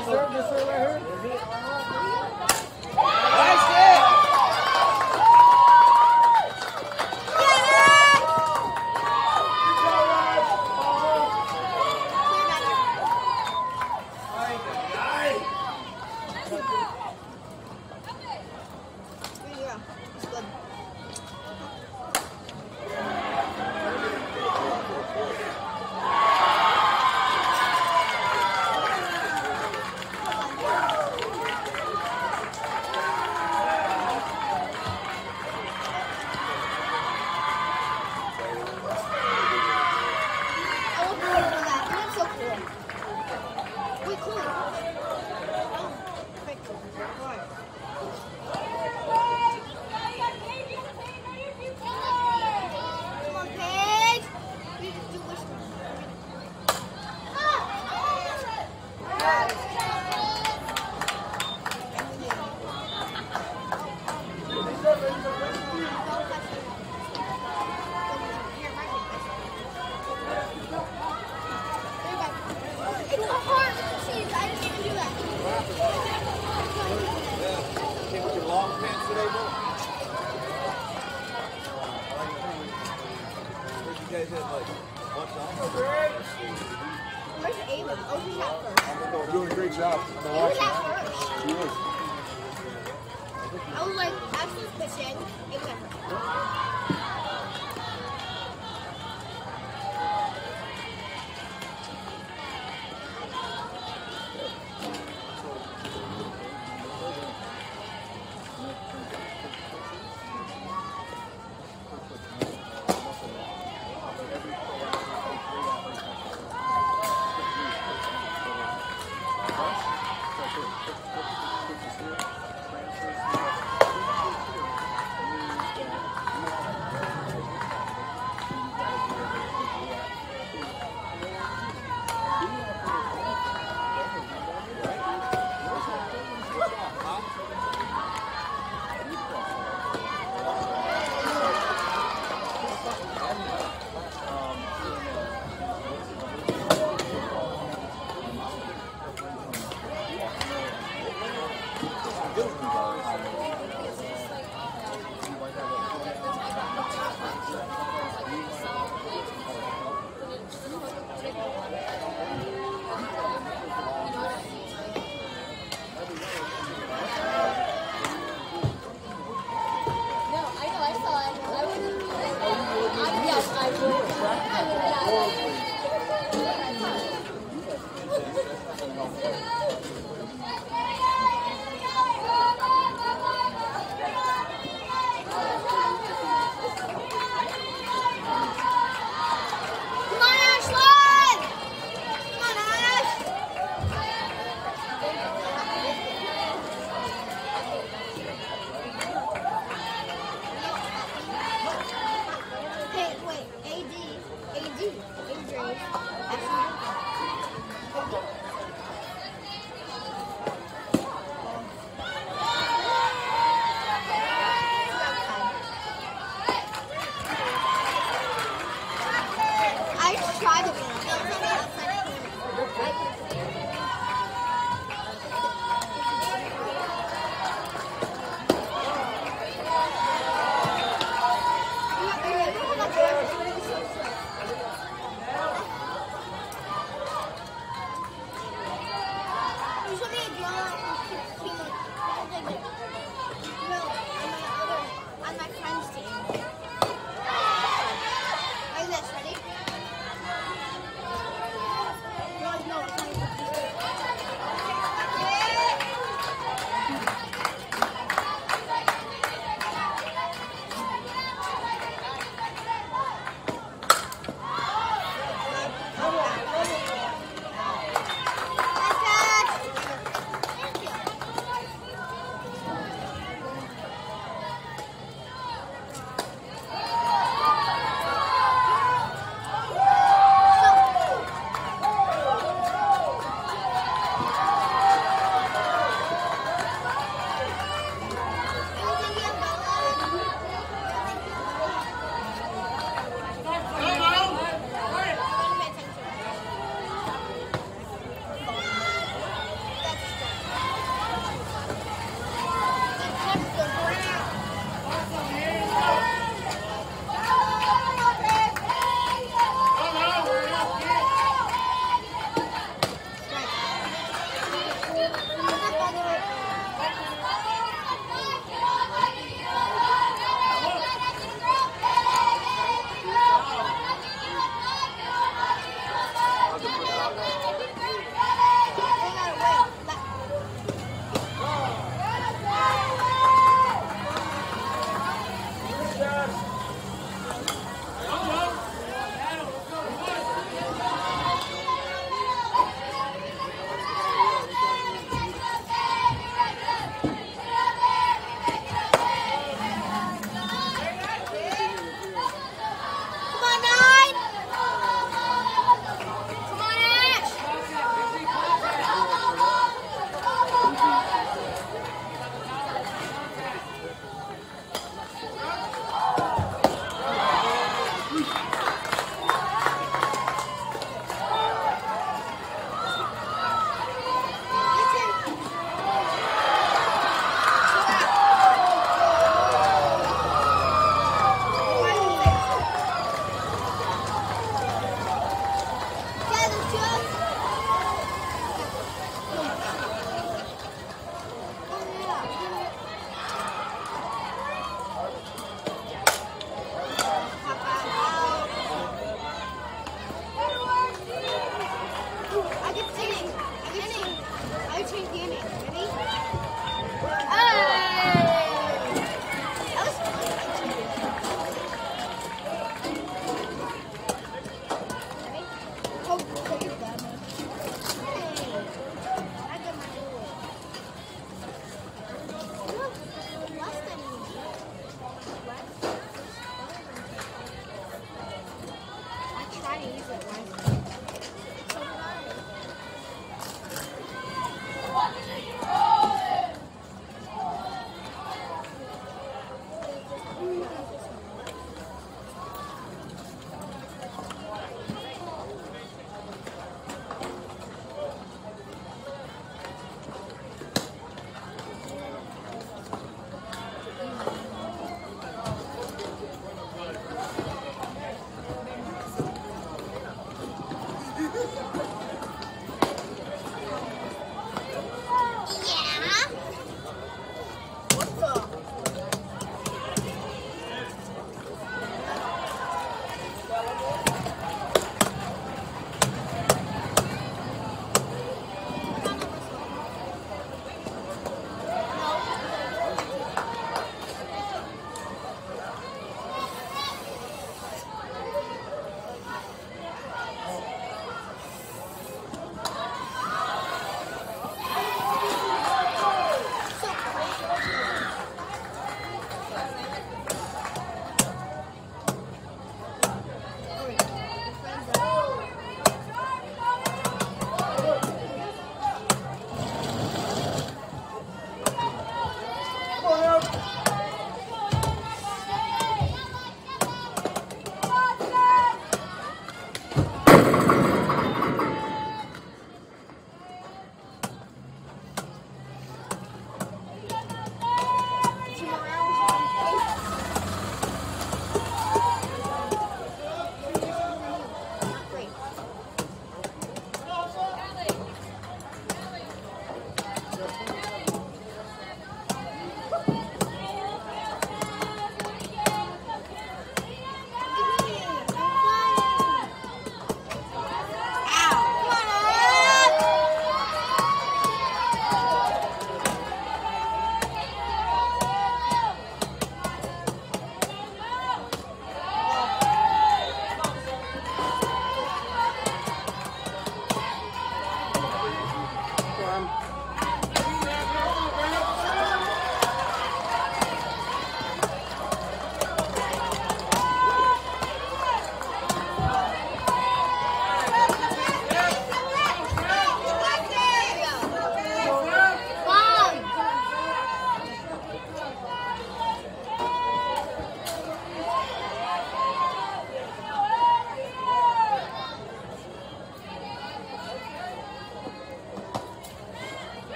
This her, this her right here.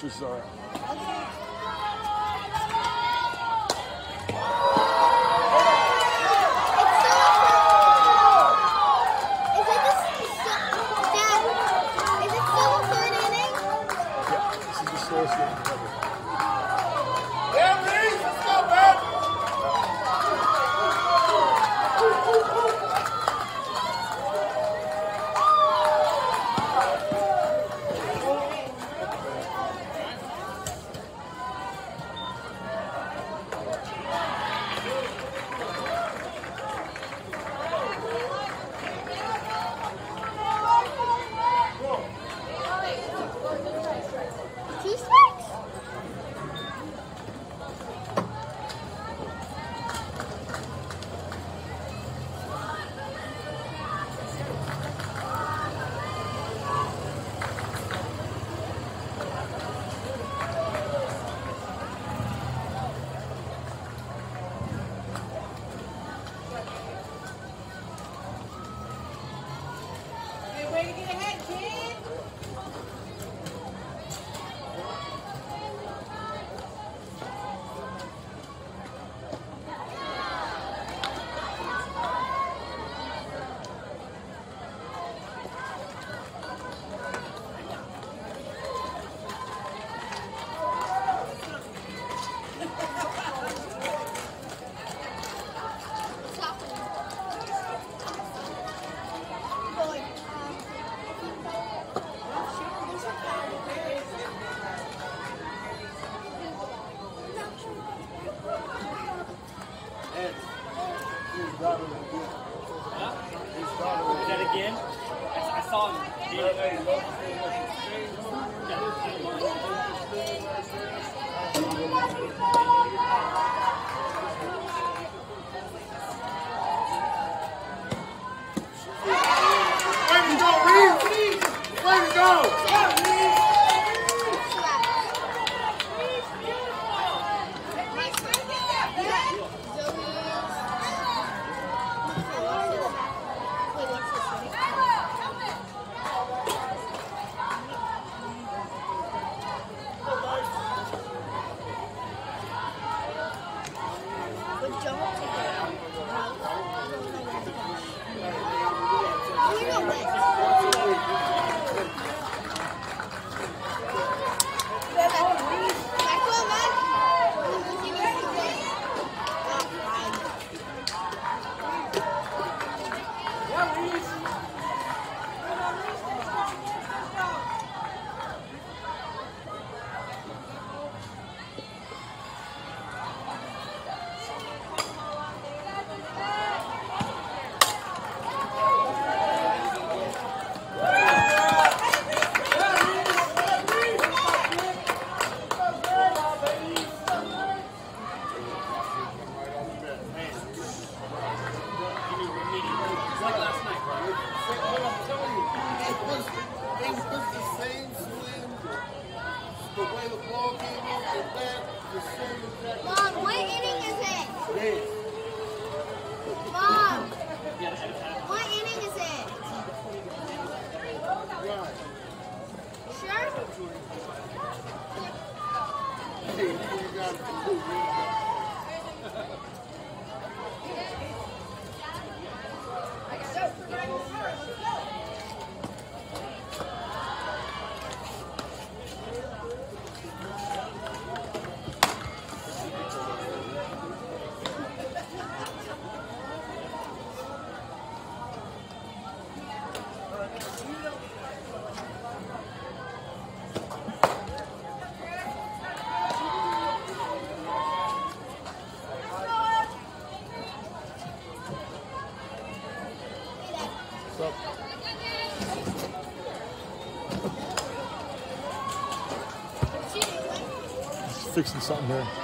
Just checking this Obrigado. Fixing something here.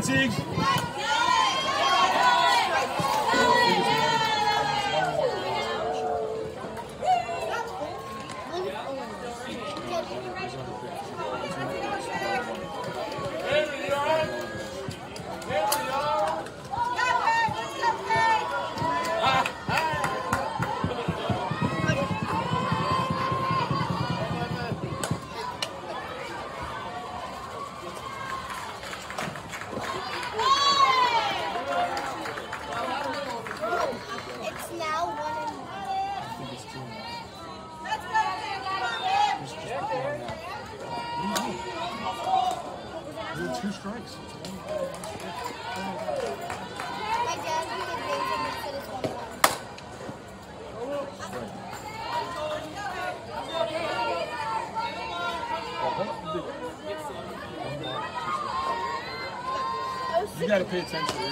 Try, 可以争取。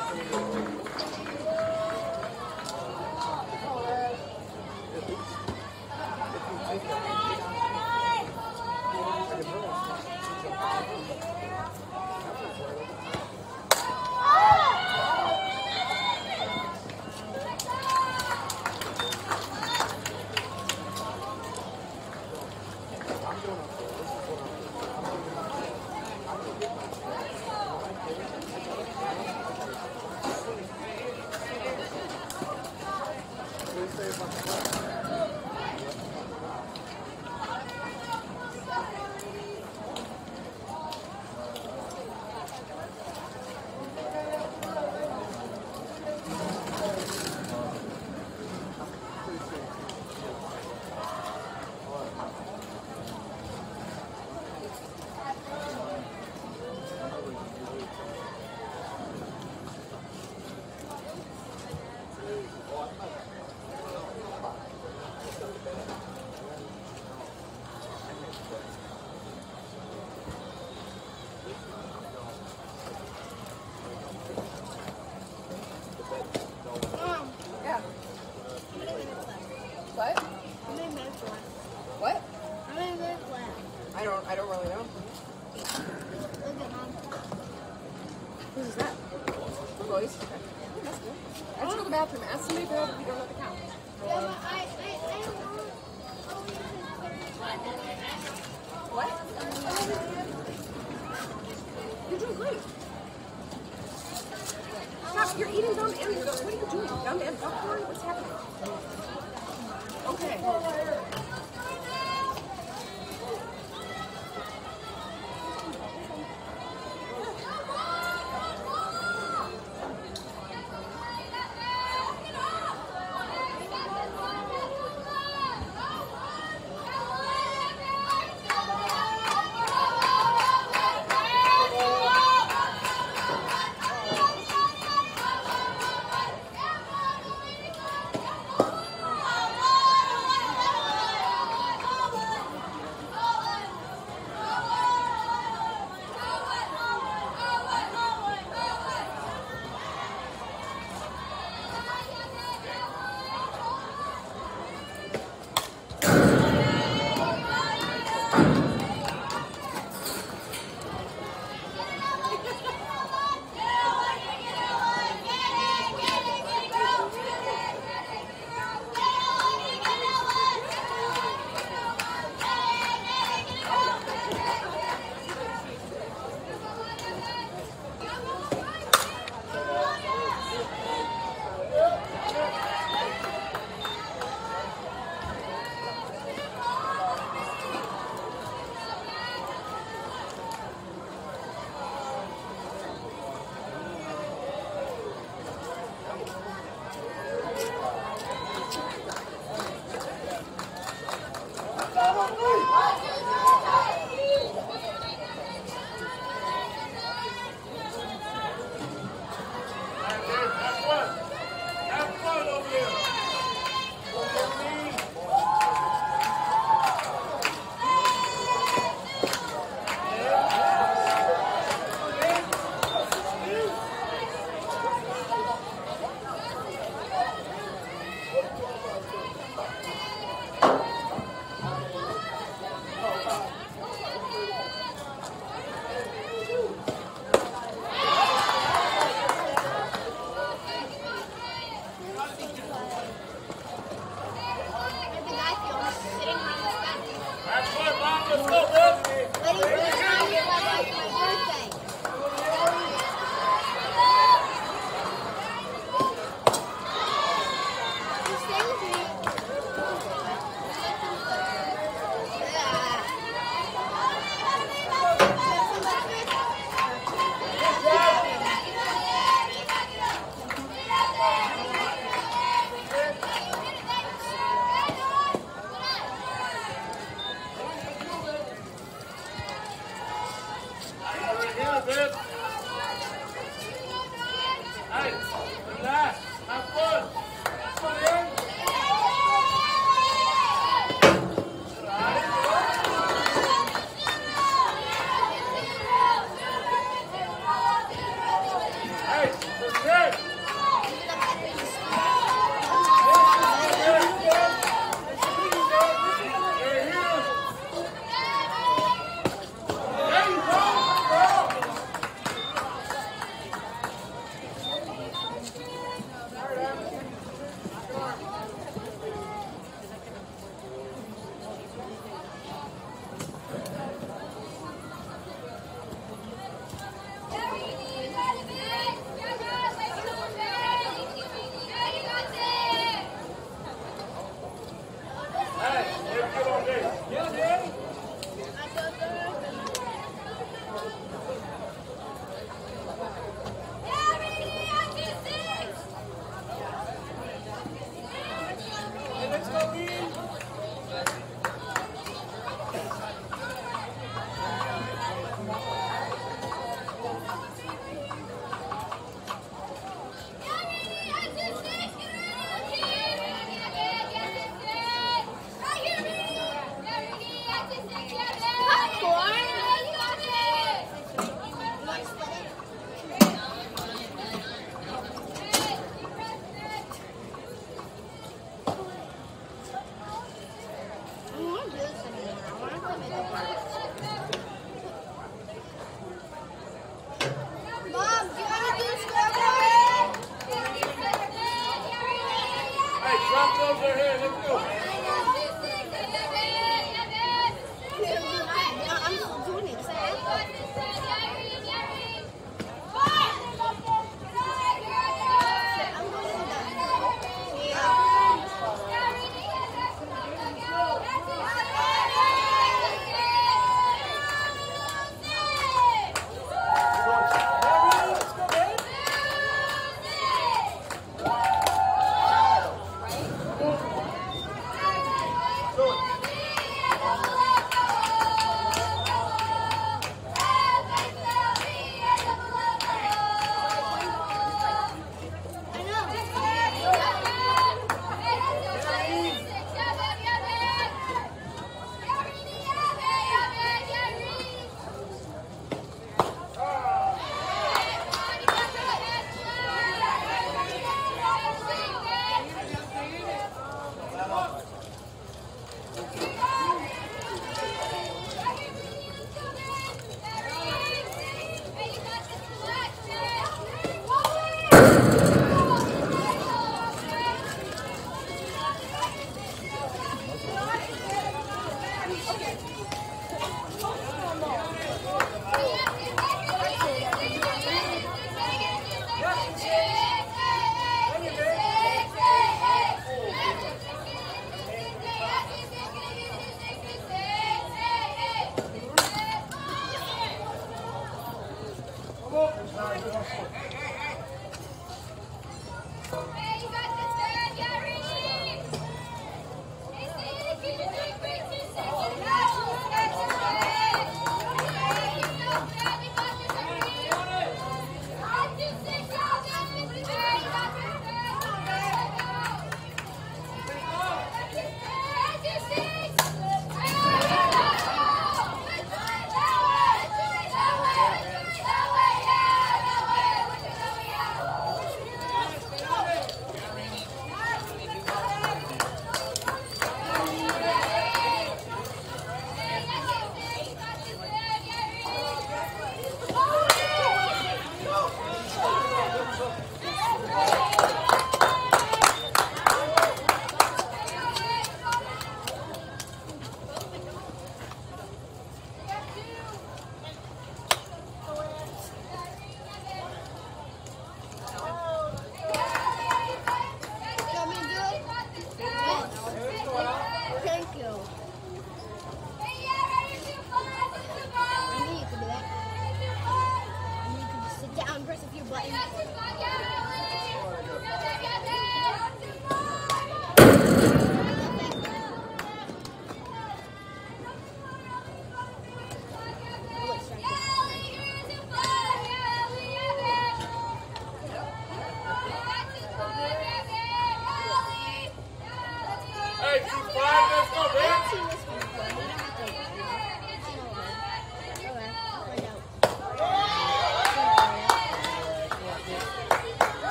あ!